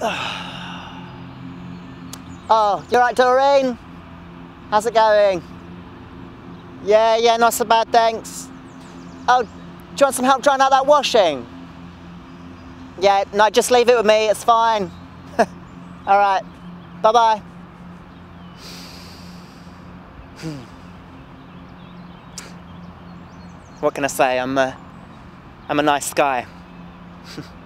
Oh, you're right, Doreen? How's it going? Yeah, yeah, not so bad, thanks. Oh, do you want some help drying out that washing? Yeah, no, just leave it with me, it's fine. All right, bye-bye. what can I say? I'm a, I'm a nice guy.